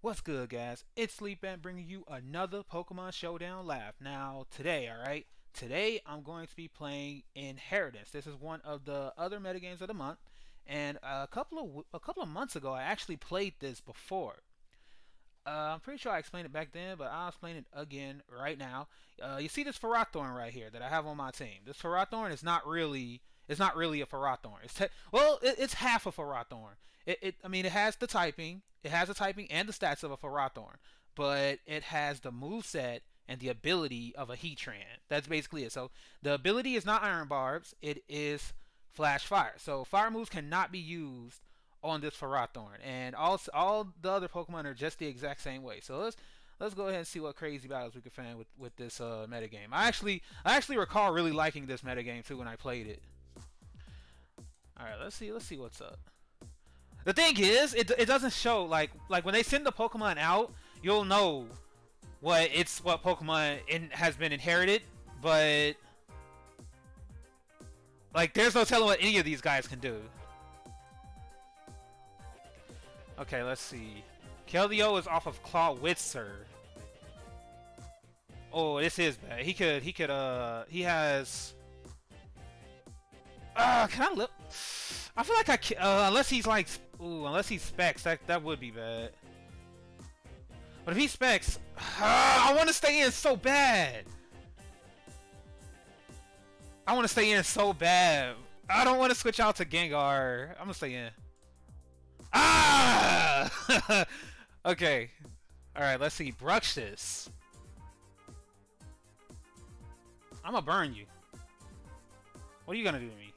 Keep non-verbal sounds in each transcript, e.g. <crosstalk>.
What's good, guys? It's Sleep bringing you another Pokemon Showdown Live. Now, today, alright? Today, I'm going to be playing Inheritance. This is one of the other metagames of the month. And a couple of a couple of months ago, I actually played this before. Uh, I'm pretty sure I explained it back then, but I'll explain it again right now. Uh, you see this Ferrothorn right here that I have on my team. This Ferrothorn is not really it's not really a Ferrothorn. It's well, it, it's half a Ferrothorn. It, it, I mean, it has the typing, it has the typing and the stats of a Ferrothorn, but it has the move set and the ability of a Heatran. That's basically it. So the ability is not Iron Barbs. It is Flash Fire. So fire moves cannot be used on this Ferrothorn, and all all the other Pokemon are just the exact same way. So let's let's go ahead and see what crazy battles we can find with with this uh, metagame. I actually I actually recall really liking this metagame too when I played it. All right, let's see let's see what's up. The thing is, it, it doesn't show like like when they send the Pokemon out, you'll know what it's what Pokemon in, has been inherited, but like there's no telling what any of these guys can do. Okay, let's see. Keldeo is off of Claw Clawitzer. Oh, this is bad. He could, he could, uh, he has... Uh, can I look? I feel like I uh, unless he's like, ooh, unless he specs, that, that would be bad. But if he specs, uh, <sighs> I want to stay in so bad. I want to stay in so bad. I don't want to switch out to Gengar. I'm gonna stay in. Ah! <laughs> okay. Alright, let's see. Bruxish. I'm gonna burn you. What are you gonna do to me?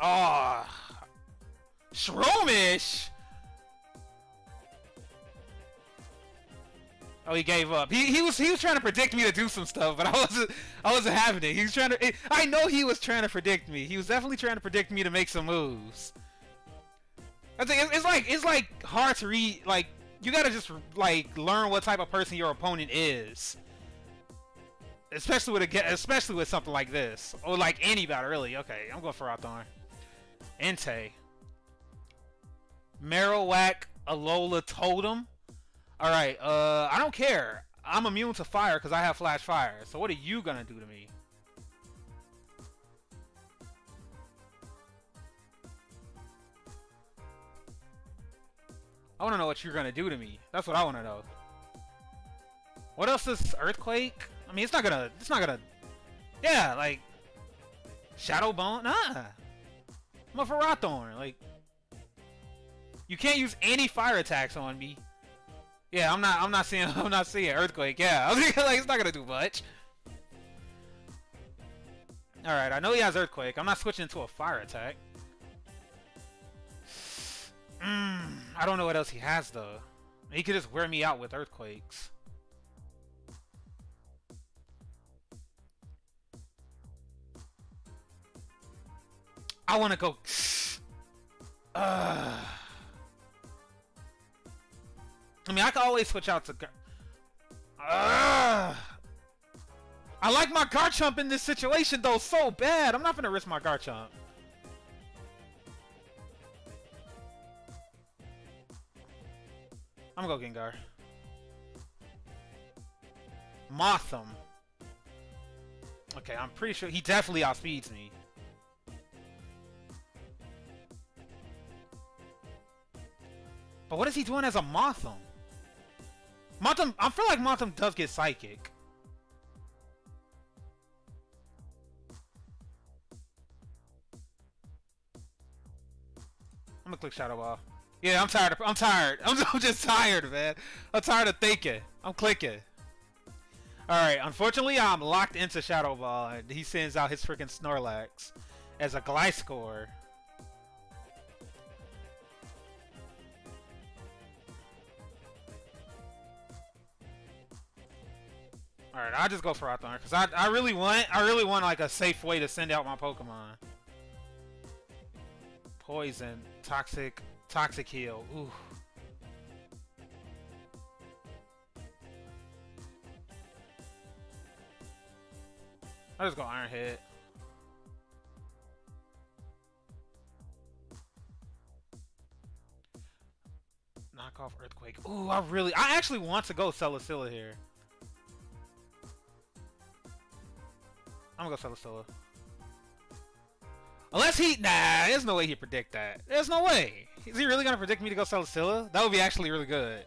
Ah, oh, Shroomish. Oh, he gave up. He he was he was trying to predict me to do some stuff, but I wasn't I wasn't having it. He was trying to. I know he was trying to predict me. He was definitely trying to predict me to make some moves. I think it's, like it's like hard to read. Like you gotta just like learn what type of person your opponent is, especially with a especially with something like this or like any battle really. Okay, I'm going for Hawthorne. Entei. Marowak Alola Totem. Alright, uh, I don't care. I'm immune to fire because I have Flash Fire. So what are you going to do to me? I want to know what you're going to do to me. That's what I want to know. What else is Earthquake? I mean, it's not going to... It's not going to... Yeah, like... Shadow Bone? Nah. I'm a Ferrothorn. Like, you can't use any fire attacks on me. Yeah, I'm not. I'm not seeing. <laughs> I'm not seeing earthquake. Yeah, <laughs> like, it's not gonna do much. All right, I know he has earthquake. I'm not switching into a fire attack. Mm, I don't know what else he has though. He could just wear me out with earthquakes. I want to go. <sighs> Uh, I mean, I can always switch out to. Uh, I like my Garchomp in this situation though so bad. I'm not gonna risk my Garchomp. I'm gonna go Gengar. Mothim. Okay, I'm pretty sure he definitely outspeeds me. But what is he doing as a Mothim? Mothim, I feel like Mothim does get Psychic. I'm gonna click Shadow Ball. Yeah, I'm tired. Of, I'm tired. <laughs> I'm, I'm just tired, man. I'm tired of thinking. I'm clicking. Alright, unfortunately, I'm locked into Shadow Ball, and he sends out his freaking Snorlax as a Gliscor. Alright, I'll just go for Hawthorne, because I, I really want, I really want, like, a safe way to send out my Pokemon. Poison, Toxic, Toxic Heal, ooh. I'll just go Iron Head. knock off Earthquake. Ooh, I really, I actually want to go Celesteela here. I'm gonna go Celesteela. Unless he, nah, there's no way he predict that. There's no way. Is he really gonna predict me to go Celesteela? That would be actually really good.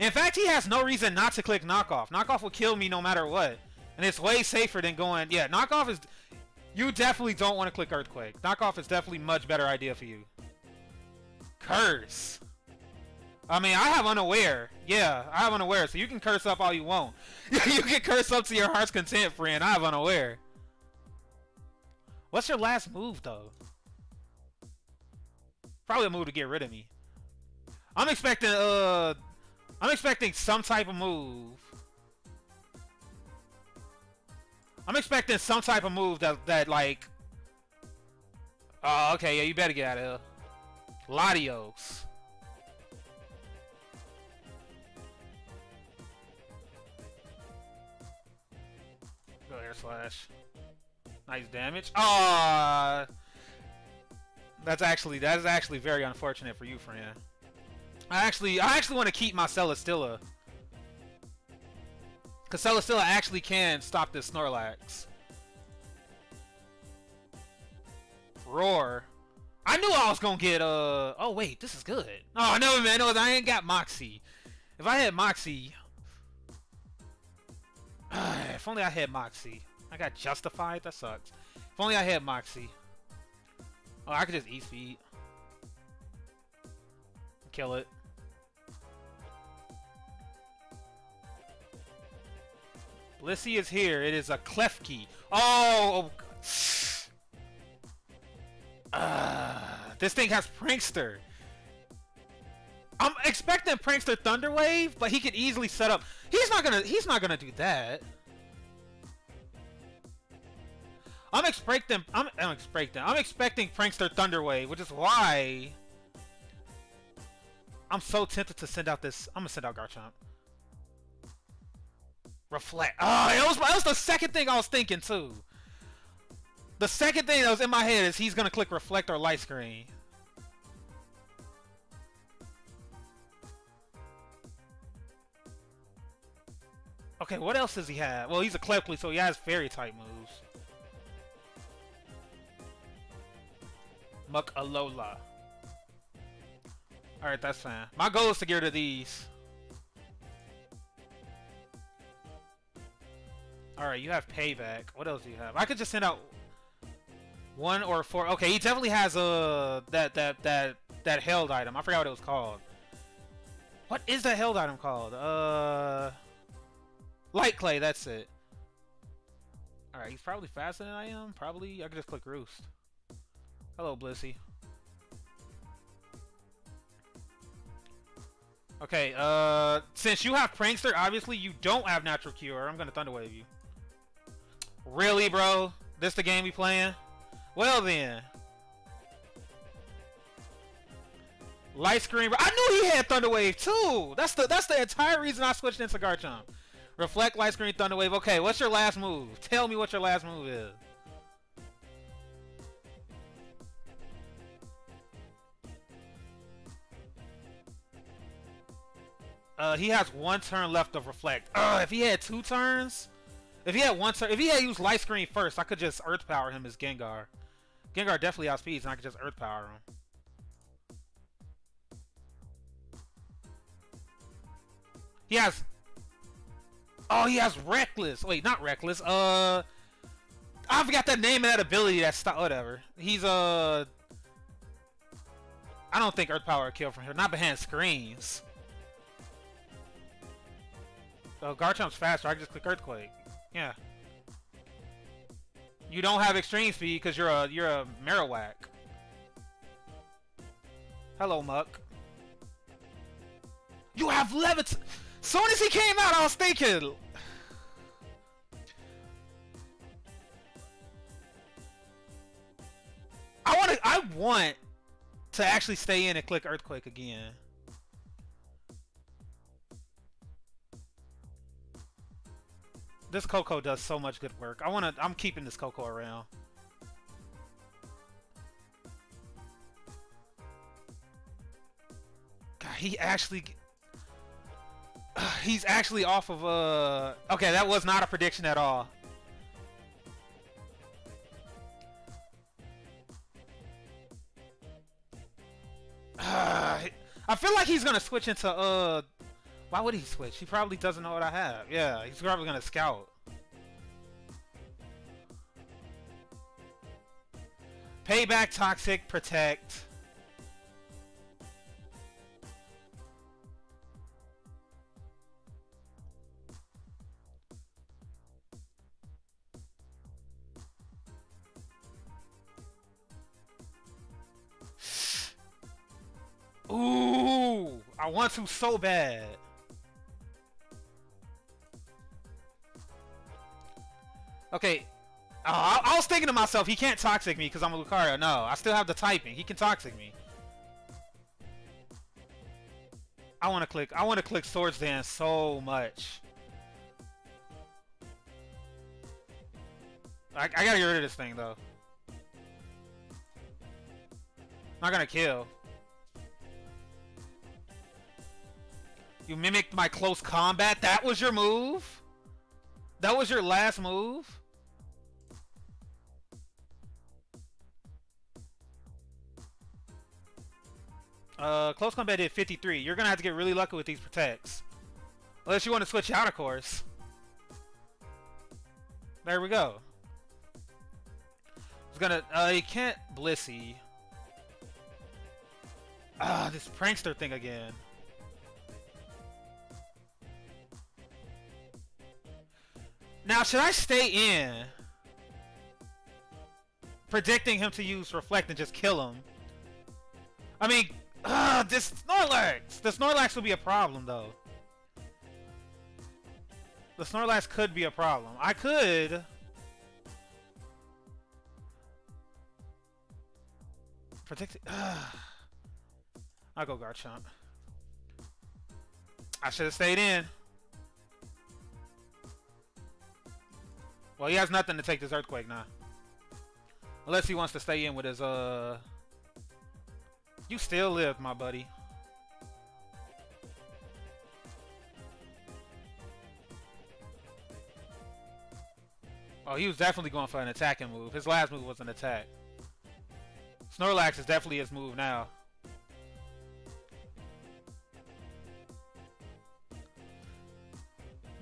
In fact, he has no reason not to click knockoff. Knockoff will kill me no matter what. And it's way safer than going... Yeah, knockoff is... You definitely don't want to click Earthquake. Knockoff is definitely much better idea for you. Curse. I mean, I have Unaware. Yeah, I have Unaware, so you can curse up all you want. <laughs> you can curse up to your heart's content, friend. I have Unaware. What's your last move, though? Probably a move to get rid of me. I'm expecting, uh... I'm expecting some type of move. I'm expecting some type of move that, that like... Oh, okay, yeah, you better get out of here. Latios. Slash. Nice damage. Ah, that's actually that is actually very unfortunate for you, friend. I actually, I actually want to keep my Celesteela. Because Celesteela actually can stop this Snorlax. Roar. I knew I was to get, uh... Oh, wait, this is good. Oh, no, man, no, I ain't got Moxie. If I had Moxie... if only I had Moxie. I got Justified? That sucks. If only I had Moxie. Oh, I could just E-Speed. Kill it. Blissey is here. It is a Klefki. Oh! Uh, <sighs> this thing has Prankster. I'm expecting Prankster Thunderwave, but he could easily set up. He's not gonna. He's not gonna do that. I'm expecting. I'm, I'm expecting. I'm expecting Prankster Thunderwave, which is why I'm so tempted to send out this. I'm gonna send out Garchomp. Reflect. Oh, it was, that was the second thing I was thinking too. The second thing that was in my head is he's gonna click reflect or light screen. Okay, what else does he have? Well, he's a Clefly, so he has fairy type moves. Muk Alola. Alright, that's fine. My goal is to get rid of these. Alright, you have payback. What else do you have? I could just send out one or four. Okay, he definitely has a that that that that held item. I forgot what it was called. What is that held item called? Uh, light clay. That's it. All right, he's probably faster than I am. Probably. I could just click roost. Hello, Blissey. Okay, uh, since you have Prankster, obviously you don't have Natural Cure. I'm gonna Thunderwave you. Really, bro? This the game we playing? Well then. Light screen. I knew he had Thunderwave too. That's the that's the entire reason I switched into Garchomp. Reflect, light screen, Thunderwave. Okay, what's your last move? Tell me what your last move is. Uh, he has one turn left of Reflect. If he had two turns, if he had one turn, if he had used Light Screen first, I could just Earth Power him as Gengar. Gengar definitely outspeeds, and I could just Earth Power him. He has... Oh, he has Reckless. Wait, not Reckless. Uh... I forgot the name of that ability that's... Stop, whatever. He's, uh... I don't think Earth Power would kill from here. Not behind screens. Oh, Garchomp's faster. I can just click Earthquake. Yeah. You don't have extreme speed because you're a you're a Marowak. Hello, Muk. You have Levit. Soon as he came out, I was thinking. I want to. I want to actually stay in and click Earthquake again. this Koko does so much good work. I wanna I'm keeping this Koko around. God, he actually <sighs> He's actually off of uh Okay, that was not a prediction at all. Uh, <sighs> I feel like he's gonna switch into uh why would he switch? He probably doesn't know what I have. Yeah he's probably gonna scout. Payback toxic protect. Ooh, I want to so bad. Okay, uh, I, I, was thinking to myself, he can't toxic me because I'm a Lucario. No, I still have the typing. He can toxic me. I want to click. I want to click Swords Dance so much. I, I gotta get rid of this thing though. Not gonna kill. You mimicked my close combat? That was your move? That was your last move? Uh, close combat did 53. You're gonna have to get really lucky with these protects. Unless you want to switch out, of course. There we go. It's gonna, uh, you can't Blissey. Ah, this prankster thing again. Now, should I stay in? Predicting him to use Reflect and just kill him. I mean, uh, this Snorlax! The Snorlax will be a problem, though. The Snorlax could be a problem. I could... Protect... Uh, I'll go Garchomp. I should have stayed in. Well, he has nothing to take this earthquake now. Unless he wants to stay in with his, uh... You still live, my buddy. Oh, he was definitely going for an attacking move. His last move was an attack. Snorlax is definitely his move now.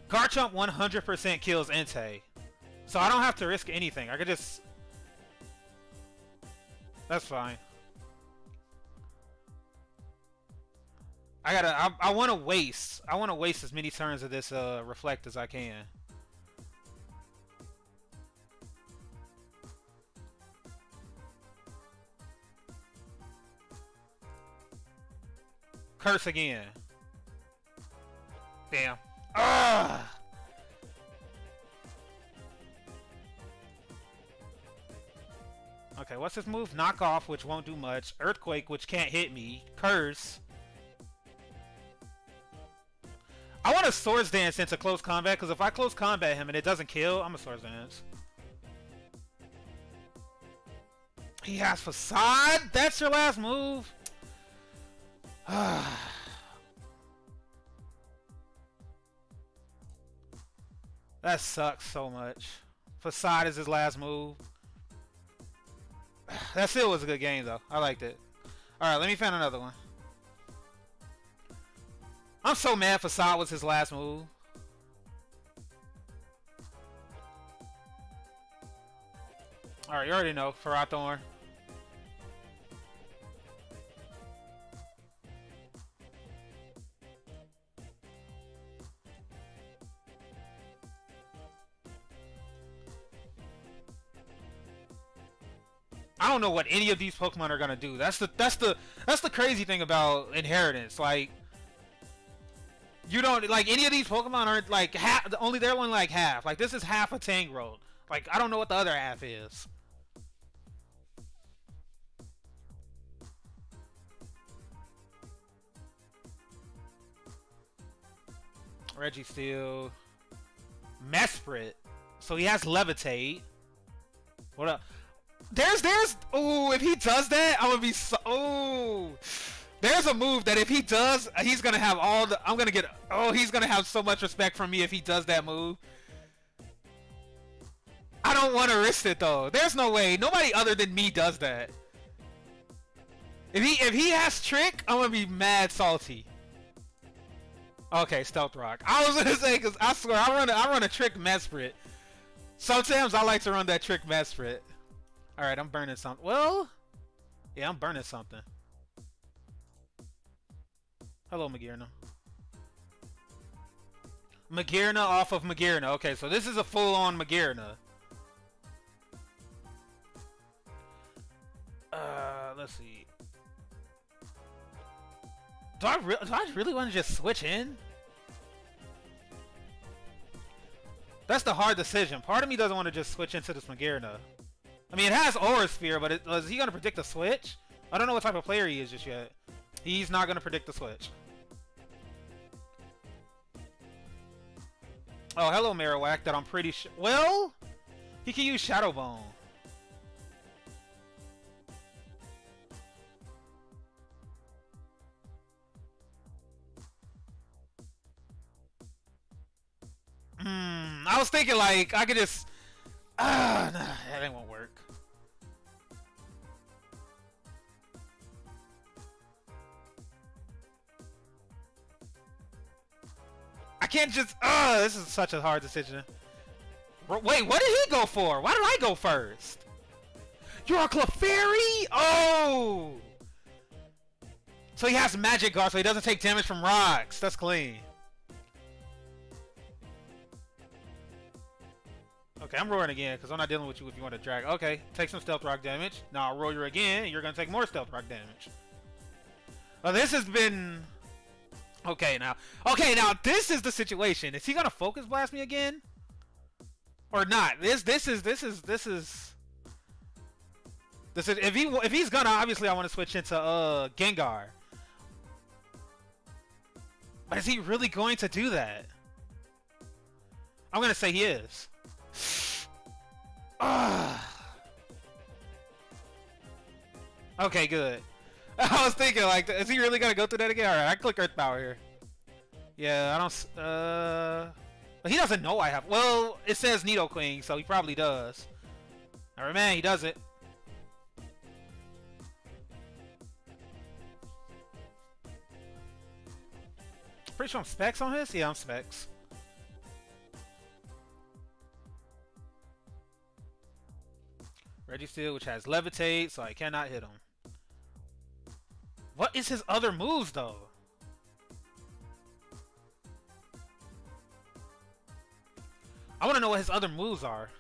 Garchomp 100% kills Entei. So I don't have to risk anything. I could just... That's fine. I gotta... I, I want to waste... I want to waste as many turns of this uh, Reflect as I can. Curse again. Damn. Ugh! Okay, what's this move? Knock off, which won't do much. Earthquake, which can't hit me. Curse. I want a Swords Dance into close combat, because if I close combat him and it doesn't kill, I'm a Swords Dance. He has Facade? That's your last move? <sighs> that sucks so much. Facade is his last move. <sighs> That still was a good game, though. I liked it. Alright, let me find another one. I'm so mad Facade was his last move. Alright, you already know. Ferrothorn. I don't know what any of these Pokemon are gonna do. That's the that's the that's the crazy thing about inheritance. Like you don't like any of these Pokemon aren't like half. Only they're only like half. Like this is half a Tangrowth. Like I don't know what the other half is. Registeel, Mesprit. So he has Levitate. What up? There's, there's, oh, if he does that, I'm gonna be so, oh. There's a move that if he does, he's gonna have all the. I'm gonna get. Oh, he's gonna have so much respect from me if he does that move. I don't want to risk it though. There's no way. Nobody other than me does that. If he if he has trick, I'm gonna be mad salty. Okay, stealth rock. <laughs> I was gonna say because I swear I run a, I run a trick Mesprit. Sometimes I like to run that trick Mesprit. All right, I'm burning something. Well, yeah, I'm burning something. Hello, Magearna. Magearna off of Magearna. Okay, so this is a full-on Magearna. Uh, let's see. Do I, re do I really want to just switch in? That's the hard decision. Part of me doesn't want to just switch into this Magirna. I mean, it has Aura Sphere, but it, is he going to predict a switch? I don't know what type of player he is just yet. He's not going to predict the switch. Oh, hello, Marowak, that I'm pretty sure... Well, he can use Shadow Bone. Hmm, I was thinking like I could just... Ah, nah, that ain't won't work. Can't just. Uh, this is such a hard decision. Wait, what did he go for? Why did I go first? You're a Clefairy? Oh! So he has Magic Guard, so he doesn't take damage from rocks. That's clean. Okay, I'm roaring again, because I'm not dealing with you if you want to drag. Okay, take some Stealth Rock damage. Now I'll roll you again, and you're going to take more Stealth Rock damage. Well, this has been Okay, now. Okay, now this is the situation. Is he gonna focus blast me again? Or not? This this is this is this is this is if he if he's gonna obviously I want to switch into uh Gengar. But is he really going to do that? I'm gonna say he is. <sighs> okay, good. <laughs> I was thinking, like, is he really gonna go through that again? Alright, I click Earth Power here. Yeah, I don't, uh... He doesn't know I have... Well, it says Needle Nidoqueen, so he probably does. Alright, man, he does it. Pretty sure I'm specs on his? Yeah, I'm specs. Registeel, which has Levitate, so I cannot hit him. What is his other moves, though? I want to know what his other moves are.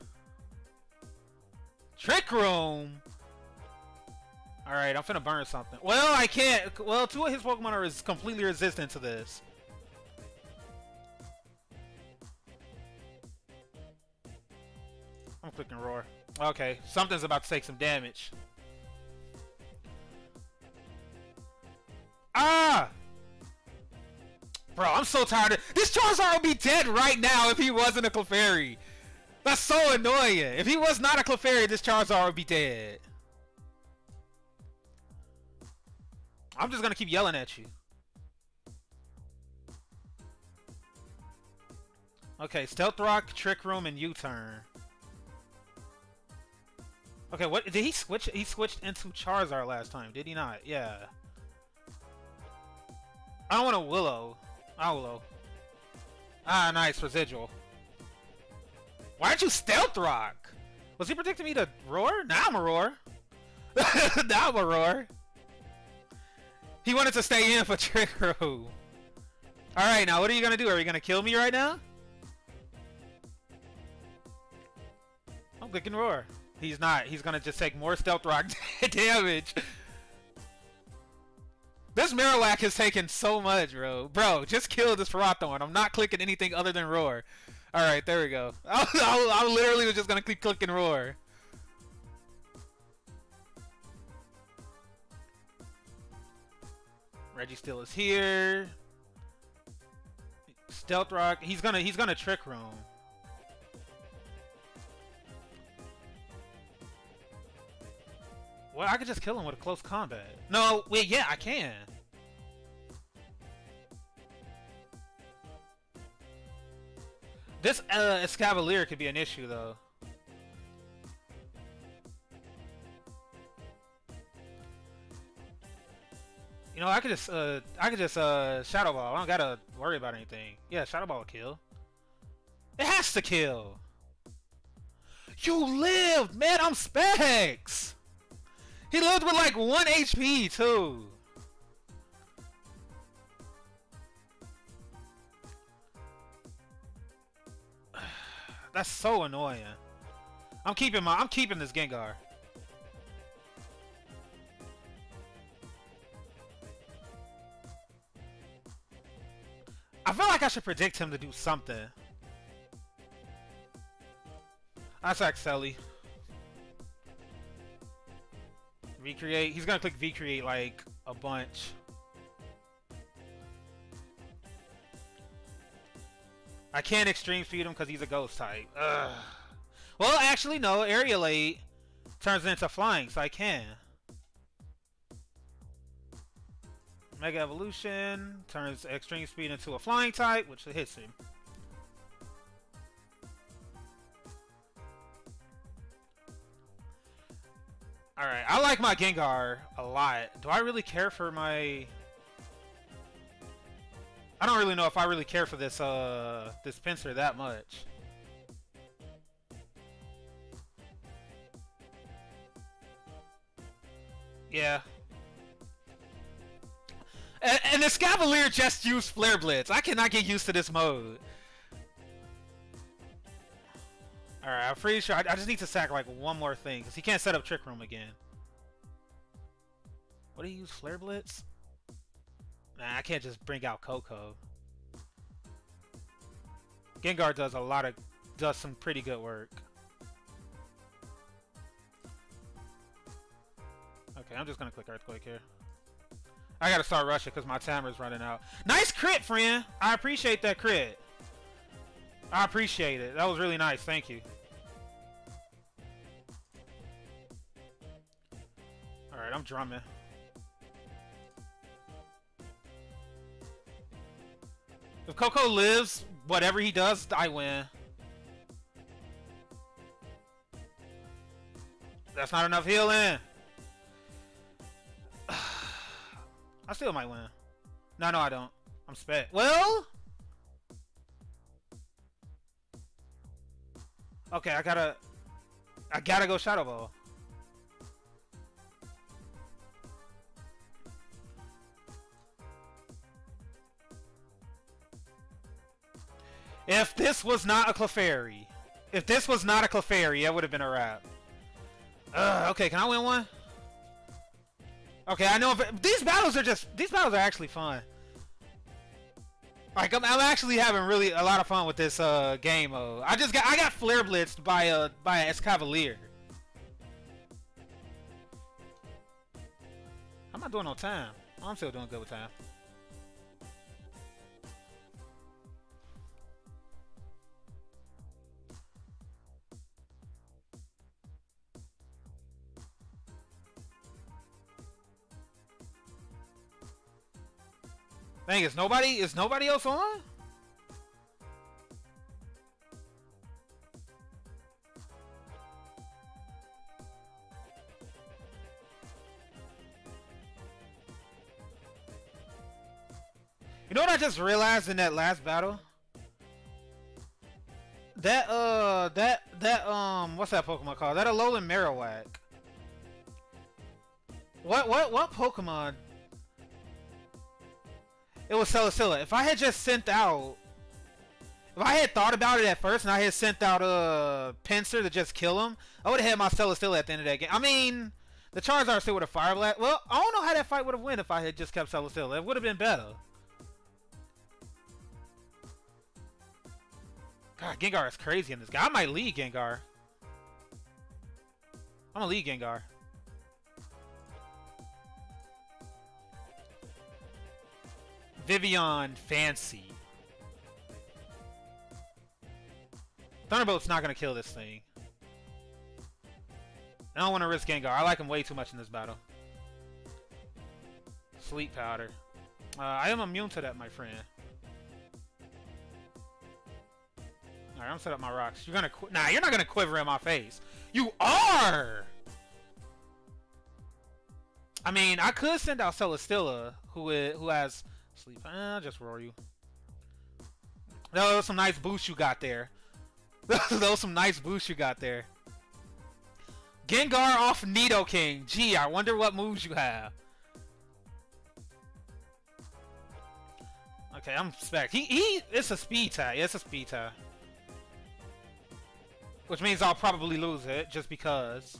Trick Room! Alright, I'm finna burn something. Well, I can't. Well, two of his Pokemon are completely resistant to this. I'm clicking Roar. Okay, something's about to take some damage. Ah! Bro, I'm so tired of this Charizard would be dead right now if he wasn't a Clefairy. That's so annoying. If he was not a Clefairy, this Charizard would be dead. I'm just gonna keep yelling at you. Okay, Stealth Rock, Trick Room, and U-Turn. Okay, what did he switch? He switched into Charizard last time, did he not? Yeah. I want a Willow. I willow. Ah, nice. Residual. Why aren't you Stealth Rock? Was he predicting me to roar? Now I'm a roar. <laughs> now I'm a roar. He wanted to stay in for Trick Room. Alright, now what are you to do? Are you to kill me right now? I'm clicking roar. He's not. He's to just take more Stealth Rock <laughs> damage. This Marowak has taken so much, bro. Bro, just kill this Ferrothorn. I'm not clicking anything other than Roar. Alright, there we go. <laughs> I, I, I literally was just going to keep clicking Roar. Registeel is here. Stealth Rock. He's gonna he's gonna trick room. Well, I could just kill him with a close combat. No, wait, yeah, I can. This uh, Escavalier could be an issue, though. You know, I could just, uh, I could just, uh, Shadow Ball. I don't gotta worry about anything. Yeah, Shadow Ball will kill. It has to kill! You lived, man! I'm Specs! He lived with like 1 HP, too! <sighs> That's so annoying. I'm keeping my I'm keeping this Gengar. I feel like I should predict him to do something. That's Axelli. Recreate. He's gonna click V-create like a bunch. I can't extreme speed him because he's a ghost type. Ugh. Well, actually, no. Aerilate turns into flying, so I can. Mega Evolution turns extreme speed into a flying type, which hits him. Alright, I like my Gengar a lot. Do I really care for my... I don't really know if I really care for this uh this Pinsir that much. Yeah. And, and the Scavalier just used Flare Blitz. I cannot get used to this mode. Alright, I'm pretty sure I, I, just need to sack like one more thing because he can't set up Trick Room again. What do you use? Flare Blitz? Nah, I can't just bring out Koko. Gengar does a lot of, does some pretty good work. Okay, I'm just gonna click Earthquake here. I gotta start rushing because my timer's running out. Nice crit, friend! I appreciate that crit. I appreciate it. That was really nice. Thank you. Alright, I'm drumming. If Koko lives, whatever he does, I win. That's not enough healing. <sighs> I still might win. No, no, I don't. I'm sped. Well... Okay, I gotta... I gotta go Shadow Ball. If this was not a Clefairy, if this was not a Clefairy, it would have been a wrap. Okay, can I win one? Okay, I know if, these battles are just these battles are actually fun. Like I'm, I'm actually having really a lot of fun with this uh, game mode. I just got I got flare blitzed by a by an Escavalier. I'm not doing no time. I'm still doing good with time. Dang, is nobody is nobody else on? You know what I just realized in that last battle? That uh that that um what's that Pokemon called? That Alolan Marowak. What what what Pokemon it was Celesteela. If I had just sent out, if I had thought about it at first and I had sent out a uh, Pinsir to just kill him, I would have had my Celesteela at the end of that game. I mean, the Charizard still would have Fire Blast. Well, I don't know how that fight would have went if I had just kept Celesteela. It would have been better. God, Gengar is crazy in this guy. I might lead Gengar. I'm gonna lead Gengar. Vivillon Fancy. Thunderbolt's not going to kill this thing. I don't want to risk Gengar. I like him way too much in this battle. Sleep Powder. Uh, I am immune to that, my friend. Alright, I'm set up my rocks. You're gonna nah, you're not gonna quiver in my face. You are! I mean, I could send out Celesteela, who is, who has sleep. I'll just roar you. That was some nice boost you got there. <laughs> was some nice boost you got there. Gengar off Nidoking. Gee, I wonder what moves you have. Okay, I'm spec. He he it's a speed tie. It's a speed tie. Which means I'll probably lose it just because.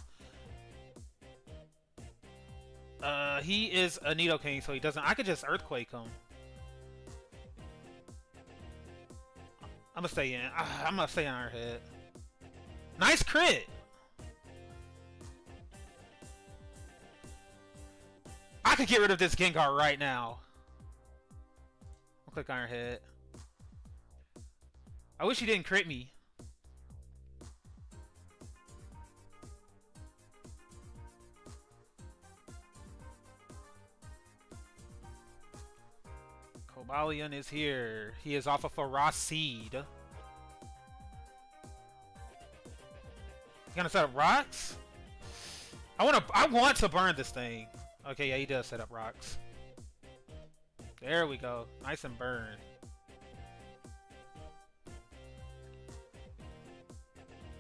Uh, he is a Nidoking, so he doesn't. I could just Earthquake him. I'm gonna stay in. <sighs> I'm gonna stay on our head. Nice crit! I could get rid of this Gengar right now. I'll click Iron Head. I wish he didn't crit me. Cobalion is here. He is off of a raw seed. You gonna set up rocks? I wanna I want to burn this thing. Okay, yeah, he does set up rocks. There we go. Nice and burn.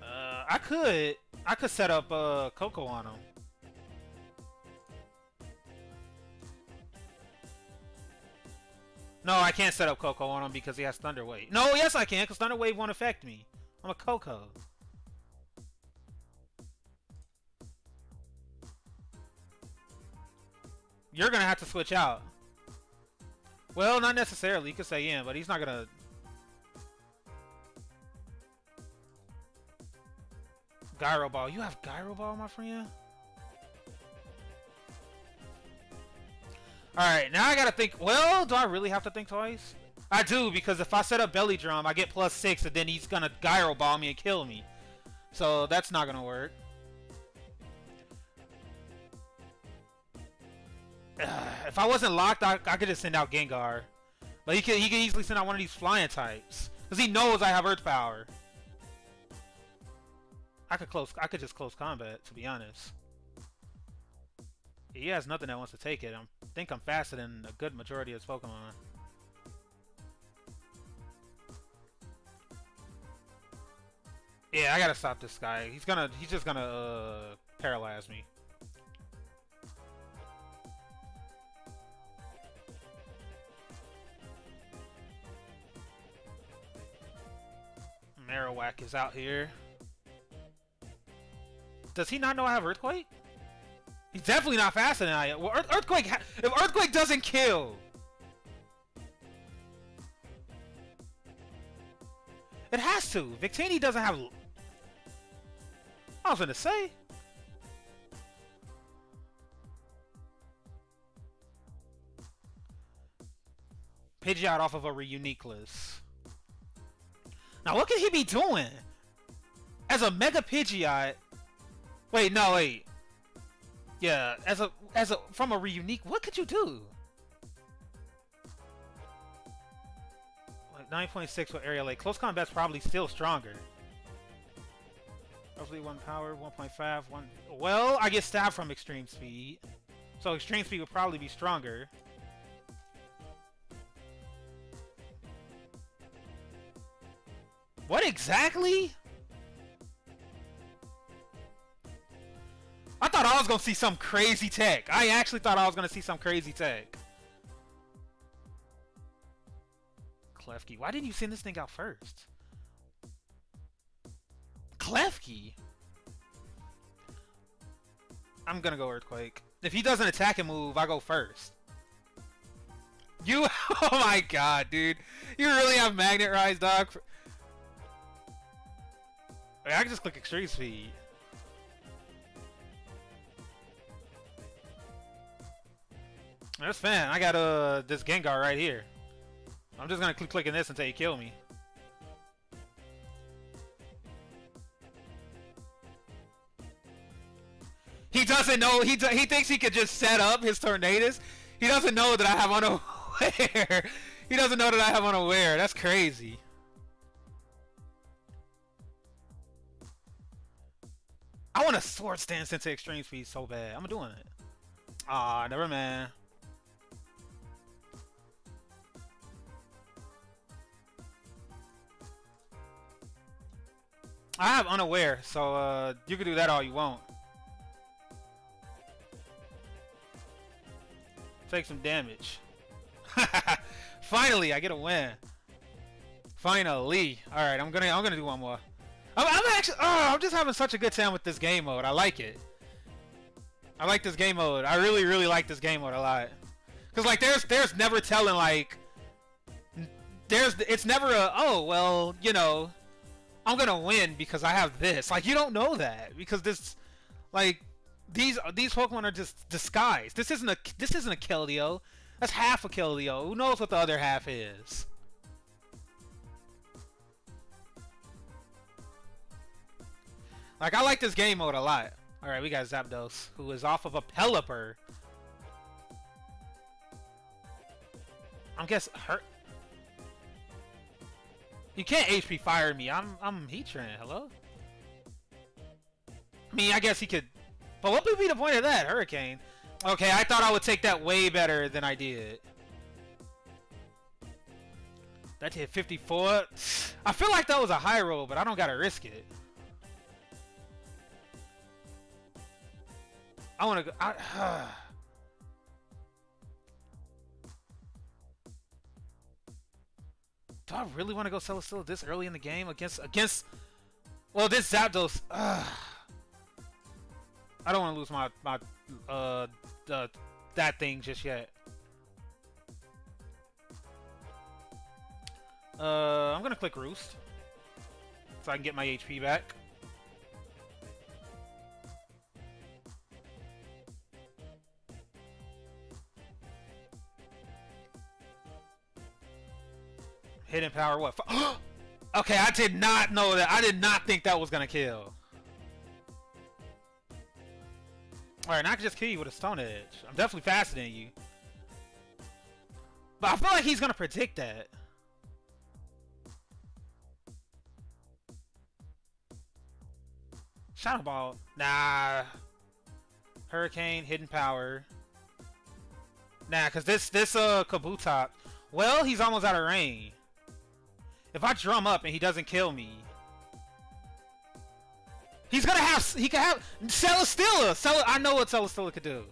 Uh, I could I could set up uh Koko on him. No, I can't set up Koko on him because he has Thunder Wave. No, yes I can, because Thunder Wave won't affect me. I'm a Koko. You're gonna have to switch out. Well, not necessarily. You could say in, but he's not gonna... Gyro Ball. You have Gyro Ball, my friend? Alright, now I gotta think... Well, do I really have to think twice? I do, because if I set up Belly Drum, I get plus 6, and then he's gonna Gyro Ball me and kill me. So, that's not gonna work. <sighs> if I wasn't locked, I, I could just send out Gengar. But he could he could easily send out one of these flying types. Because he knows I have Earth Power. I could close I could just close combat, to be honest. He has nothing that wants to take it. I think I'm faster than a good majority of Pokemon. Yeah, I gotta stop this guy. He's gonna he's just gonna uh, paralyze me. Marowak is out here. Does he not know I have Earthquake? He's definitely not faster than I am. Well, Earthquake, if Earthquake doesn't kill, it has to. Victini doesn't have. I was gonna say. Pidgeot off of a Reuniclus. Now what could he be doing? As a Mega Pidgeot. Wait, no, wait. Yeah, as a as a from a reunique, what could you do? Like 9.6 with Aerilate. Close combat's probably still stronger. Roughly one power, 1.5, one. Well, I get stabbed from extreme speed, so extreme speed would probably be stronger. What exactly? Thought I was gonna see some crazy tech. I actually thought I was gonna see some crazy tech. Klefki. Why didn't you send this thing out first? Klefki? I'm gonna go Earthquake. If he doesn't attack and move, I go first. You, <laughs> oh my god, dude. You really have Magnet Rise, dog? I can just click extreme speed. That's fine. I got uh this Gengar right here. I'm just gonna keep clicking this until you kill me. He doesn't know. He do he thinks he could just set up his tornadoes. He doesn't know that I have unaware. <laughs> he doesn't know that I have unaware. That's crazy. I want a Swords Dance into extreme speed so bad. I'm doing it. Ah, never mind. I have unaware, so uh, you can do that all you want. Take some damage. <laughs> Finally, I get a win. Finally. All right, I'm gonna I'm gonna do one more. I'm, I'm actually oh, I'm just having such a good time with this game mode. I like it. I like this game mode. I really really like this game mode a lot. Cause like there's there's never telling like there's it's never a oh well you know I'm gonna win because I have this. Like you don't know that because this like these these Pokemon are just disguised. This isn't a this isn't a Keldeo. That's half a Keldeo. Who knows what the other half is? Like I like this game mode a lot. All right, we got Zapdos, who is off of a Pelipper. I'm guess hurt. You can't HP fire me. I'm I'm Heatran. Hello. I mean, I guess he could but what would be the point of that? Hurricane. Okay, I thought I would take that way better than I did. That hit 54. I feel like that was a high roll, but I don't gotta risk it. I wanna go. I, <sighs> Do I really want to go Celesteela this early in the game against against? Well, this Zapdos. Uh. I don't want to lose my my uh uh that thing just yet. Uh, I'm gonna click Roost so I can get my HP back. Hidden power, what? <gasps> okay, I did not know that. I did not think that was gonna kill. Alright, now I can just kill you with a Stone Edge. I'm definitely faster than you. But I feel like he's gonna predict that. Shadow Ball. Nah. Hurricane, Hidden Power. Nah, because this, this uh, Kabutops, well, he's almost out of range. If I drum up and he doesn't kill me, He's gonna have. He can have Celesteela. Cel I know what Celesteela could do.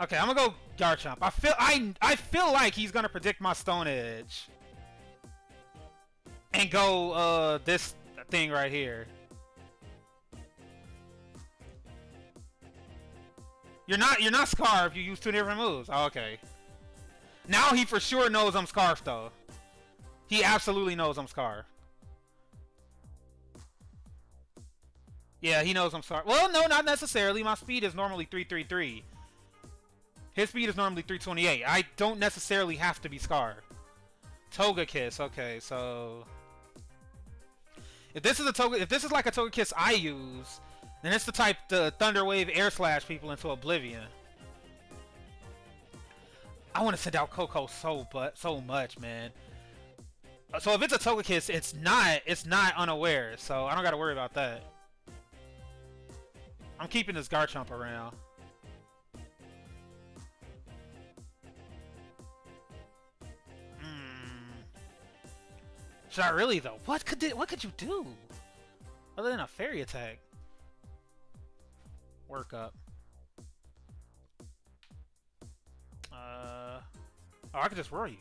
Okay, I'm gonna go Garchomp. I feel I I feel like he's gonna predict my Stone Edge and go uh this thing right here. You're not you're not Scarf. You use two different moves. Oh, okay. Now he for sure knows I'm Scarf though. He absolutely knows I'm Scar. Yeah, he knows I'm Scar. Well, no, not necessarily. My speed is normally 333. His speed is normally 328. I don't necessarily have to be Scar. Togekiss. Okay, so if this is a Toga, if this is like a Togekiss I use, then it's the type to Thunder Wave Air Slash people into oblivion. I want to send out Koko so but so much, man. So if it's a Togekiss, it's not it's not unaware, so I don't got to worry about that. I'm keeping this Garchomp around. Hmm. Should I really though? What could it, what could you do? Other than a fairy attack. Work up. Uh Oh, I could just roar you.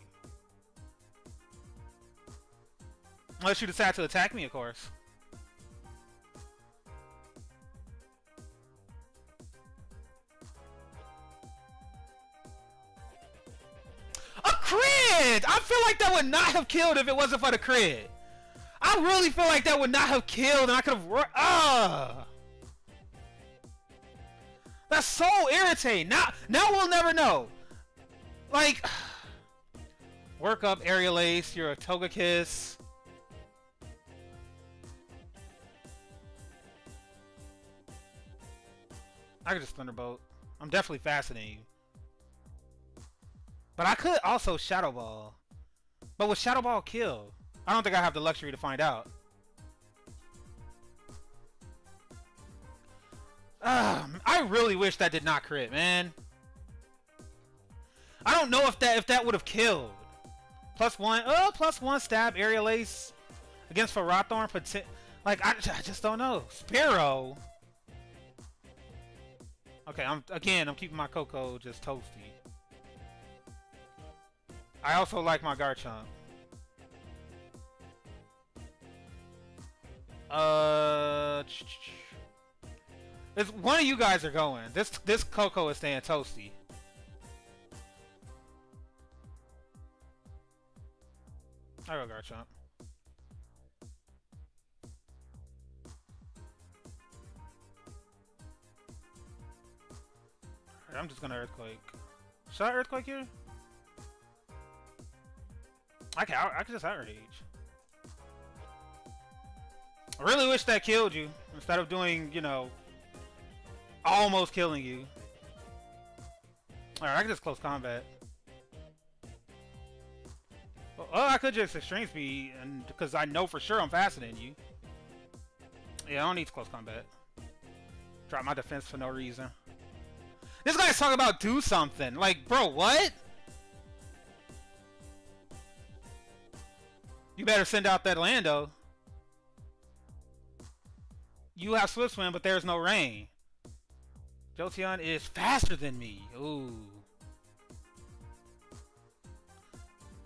Unless you decide to attack me, of course. A crit! I feel like that would not have killed if it wasn't for the crit. I really feel like that would not have killed and I could have... Ah! That's so irritating. Now, now we'll never know. Like... <sighs> Work up, Aerial Ace. You're a Togekiss. I could just Thunderbolt. I'm definitely faster than you. But I could also Shadow Ball. But would Shadow Ball kill? I don't think I have the luxury to find out. I really wish that did not crit, man. I don't know if that if that would have killed. Plus one, oh, plus one stab aerial ace against Ferrothorn. Like I, I just don't know. Spearow. Okay, I'm again. I'm keeping my Koko just toasty. I also like my Garchomp. Uh, it's one of you guys are going. This this Koko is staying toasty. I go Garchomp. I'm just gonna Earthquake. Should I Earthquake here? I can, I, I can just Outrage. I really wish that killed you, instead of doing, you know, almost killing you. Alright, I can just close combat. Oh, I could just extreme speed, and because I know for sure I'm faster than you. Yeah, I don't need close combat. Drop my defense for no reason. This guy's talking about do something. Like, bro, what? You better send out that Lando. You have Swift Swim, but there's no rain. Jolteon is faster than me. Ooh.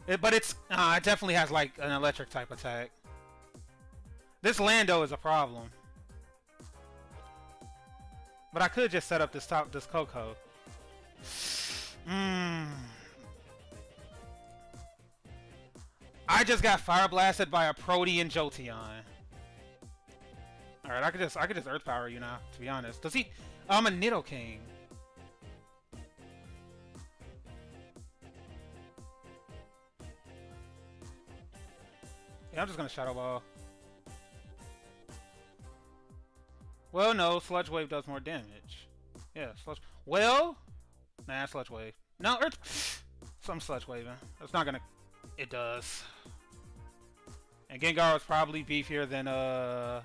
It, but it's uh, it definitely has like an electric type attack. This Lando is a problem. But I could just set up this top this Koko. Mmm. I just got fire blasted by a Protean Jolteon. Alright, I could just I could just Earth Power you now, to be honest. Does he I'm a Nidoking. Yeah, I'm just gonna Shadow Ball. Well, no, Sludge Wave does more damage. Yeah, Sludge... Well... Nah, Sludge Wave. No, Earth... <sighs> Some Sludge Waving. It's not gonna... It does. And Gengar is probably beefier than, uh...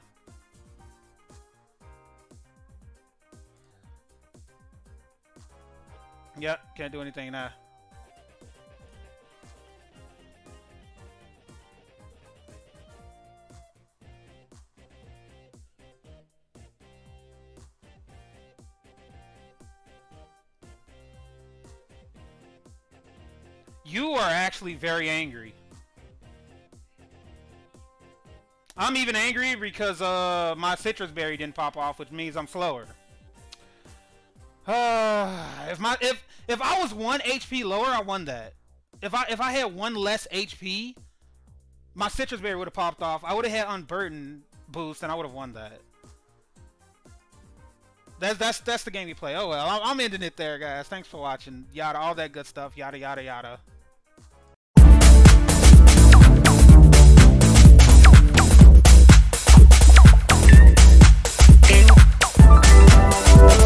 Yep, can't do anything now. You are actually very angry. I'm even angry because uh, my Sitrus Berry didn't pop off, which means I'm slower. Uh, <sighs> if my if if I was one HP lower, I won that. If I if I had one less HP, my Sitrus Berry would have popped off. I would have had unburden boost, and I would have won that. That's that's that's the game you play. Oh well, I'm ending it there, guys. Thanks for watching. Yada, all that good stuff. Yada yada yada. Thank